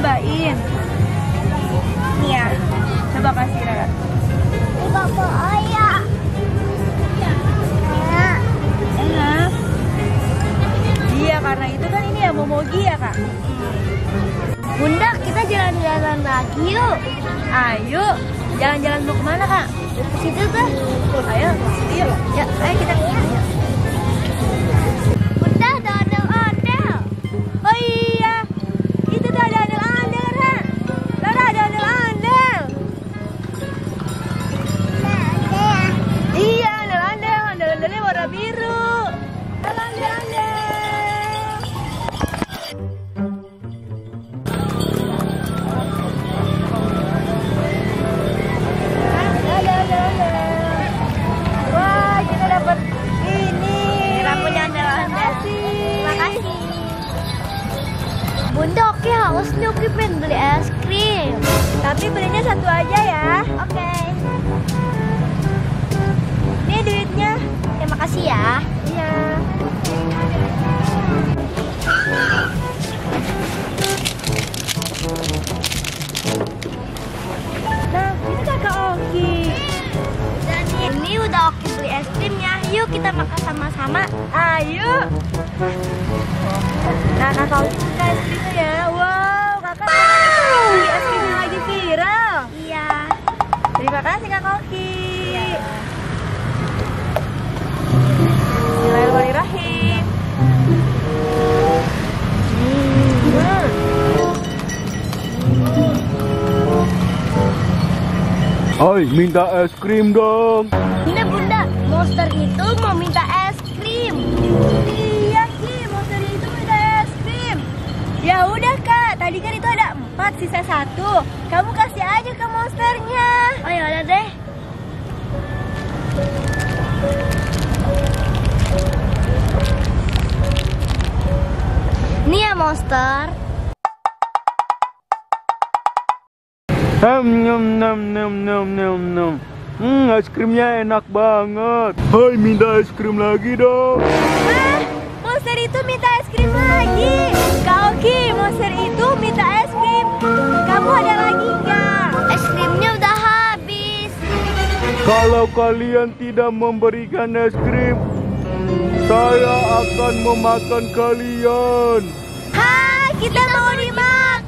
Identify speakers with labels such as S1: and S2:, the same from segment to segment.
S1: nyobain? Nih ya, coba kasih Rara.
S2: Bapak ayah. Ayah.
S1: Enak. Iya, karena itu kan ini ya momogi ya kak.
S2: Bunda, kita jalan-jalan lagi yuk.
S1: Ayo, jalan-jalan mau ke mana kak?
S2: Ke situ tuh.
S1: Ayo, sini yuk.
S2: Ya, ayo kita Bunda, oke haus nih, oke pengen beli es krim.
S1: Tapi belinya satu aja ya.
S2: Oke.
S1: Ini duitnya.
S2: Terima kasih ya.
S1: Iya. Nah, ini kakak Oki.
S2: Dan ini udah oke beli es krimnya. Yuk kita makan sama-sama.
S1: Ayo. Nah, kakak Oki buka es krimnya ya. Wow, kakak beli es krimnya lagi viral.
S2: Iya.
S1: Terima kasih kakak Oki. Bismillahirrahmanirrahim.
S3: Hai, minta es krim dong.
S2: Ini bunda, monster itu mau minta es krim.
S1: Iya Ki, monster itu minta es krim. Ya udah kak, tadi kan itu ada empat sisa satu. Kamu kasih aja ke monsternya.
S2: Oh ya udah deh. Ini ya monster.
S3: Hem, nyam, nam, nam, nam, nam, nam. Hmm, es krimnya enak banget. Hai, minta es krim lagi dong.
S1: Hah? Monster itu minta es krim lagi. Kak Oki, monster itu minta es krim. Kamu ada lagi nggak?
S2: Es krimnya udah habis.
S3: Kalau kalian tidak memberikan es krim, saya akan memakan kalian.
S1: Hah, kita, mau dimakan.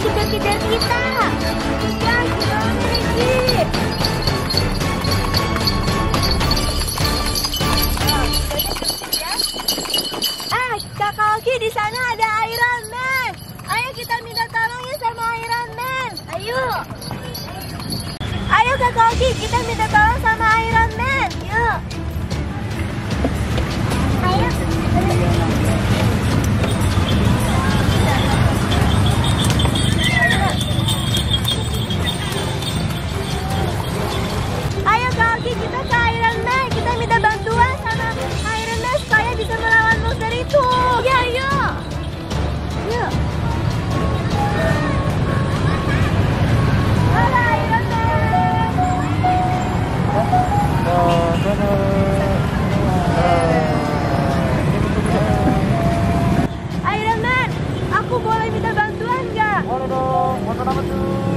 S2: Kejar-kejar kita.
S1: Gimana nih, Ki? Ah, Kakak Oki di sana ada Iron Man. Ayo kita minta tolong ya sama Iron Man.
S2: Ayo.
S1: Ayo Kakak Oki, kita minta tolong sama Kota Batu.